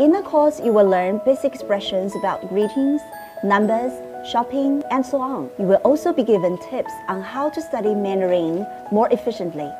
In the course, you will learn basic expressions about greetings, numbers, shopping, and so on. You will also be given tips on how to study Mandarin more efficiently.